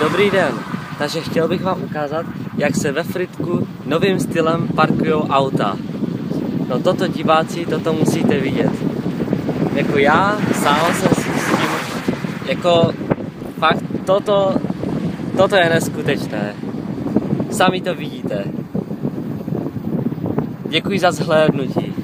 Dobrý den, takže chtěl bych vám ukázat, jak se ve Fritku novým stylem parkují auta. No toto diváci, toto musíte vidět. Jako já sám jsem si s tím, jako fakt toto, toto je neskutečné. Sami to vidíte. Děkuji za zhlédnutí.